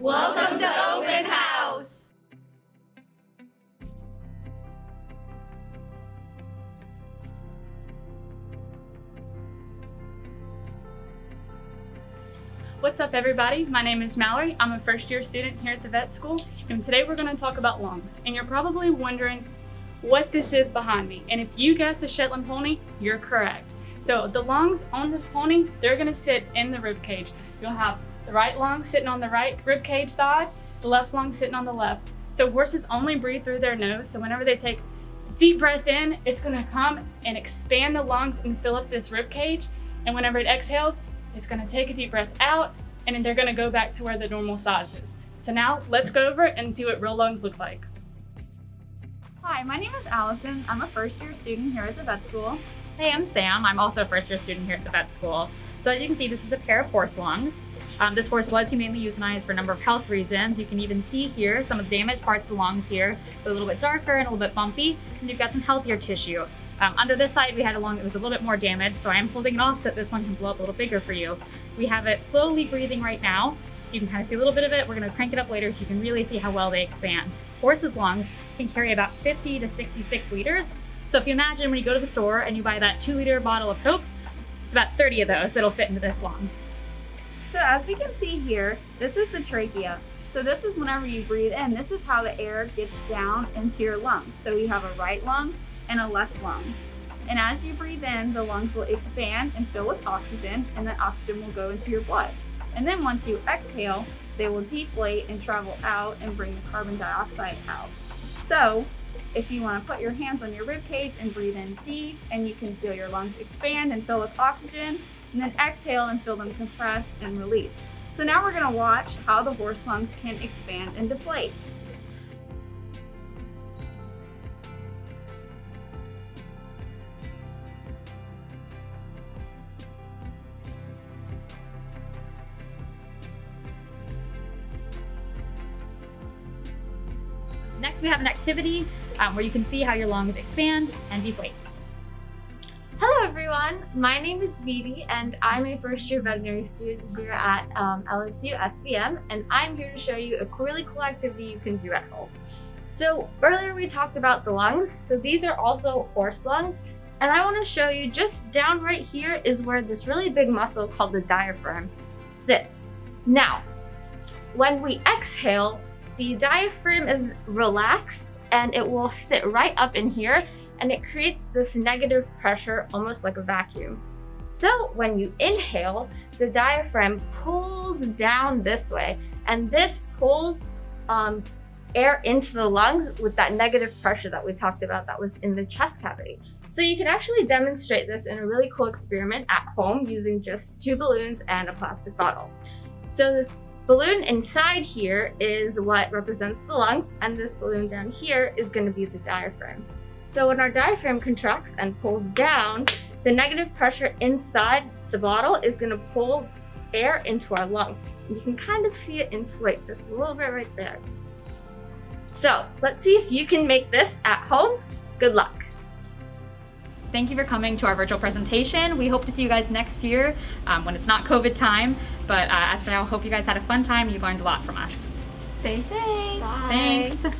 Welcome to Open House! What's up everybody? My name is Mallory. I'm a first year student here at the vet school and today we're going to talk about lungs. And you're probably wondering what this is behind me. And if you guessed the Shetland pony, you're correct. So the lungs on this pony, they're going to sit in the rib cage. You'll have the right lung sitting on the right rib cage side, the left lung sitting on the left. So horses only breathe through their nose. So whenever they take deep breath in, it's going to come and expand the lungs and fill up this rib cage. And whenever it exhales, it's gonna take a deep breath out and then they're gonna go back to where the normal size is. So now let's go over it and see what real lungs look like. Hi, my name is Allison. I'm a first year student here at the vet school. Hey, I'm Sam. I'm also a first year student here at the vet school. So as you can see, this is a pair of horse lungs. Um, this horse was humanely euthanized for a number of health reasons. You can even see here some of the damaged parts of the lungs here. A little bit darker and a little bit bumpy, and you've got some healthier tissue. Um, under this side, we had a lung that was a little bit more damaged, so I am holding it off so this one can blow up a little bigger for you. We have it slowly breathing right now, so you can kind of see a little bit of it. We're gonna crank it up later so you can really see how well they expand. Horses' lungs can carry about 50 to 66 liters. So if you imagine when you go to the store and you buy that two liter bottle of Coke, it's about 30 of those that'll fit into this lung. So as we can see here, this is the trachea. So this is whenever you breathe in, this is how the air gets down into your lungs. So you have a right lung and a left lung. And as you breathe in, the lungs will expand and fill with oxygen, and that oxygen will go into your blood. And then once you exhale, they will deflate and travel out and bring the carbon dioxide out. So if you want to put your hands on your rib cage and breathe in deep, and you can feel your lungs expand and fill with oxygen, and then exhale and feel them compress and release. So now we're going to watch how the horse lungs can expand and deflate. Next, we have an activity um, where you can see how your lungs expand and deflate. Hello everyone, my name is Vidi and I'm a first year veterinary student here at um, LSU SVM and I'm here to show you a really cool activity you can do at home. So earlier we talked about the lungs, so these are also horse lungs and I want to show you just down right here is where this really big muscle called the diaphragm sits. Now, when we exhale, the diaphragm is relaxed and it will sit right up in here and it creates this negative pressure almost like a vacuum. So when you inhale, the diaphragm pulls down this way and this pulls um, air into the lungs with that negative pressure that we talked about that was in the chest cavity. So you can actually demonstrate this in a really cool experiment at home using just two balloons and a plastic bottle. So this balloon inside here is what represents the lungs and this balloon down here is going to be the diaphragm. So when our diaphragm contracts and pulls down, the negative pressure inside the bottle is going to pull air into our lungs. And you can kind of see it inflate just a little bit right there. So let's see if you can make this at home. Good luck. Thank you for coming to our virtual presentation. We hope to see you guys next year um, when it's not COVID time. But uh, as for now, hope you guys had a fun time. You learned a lot from us. Stay safe. Bye. Thanks.